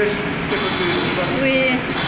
Ouais, je suis juste à côté. Oui.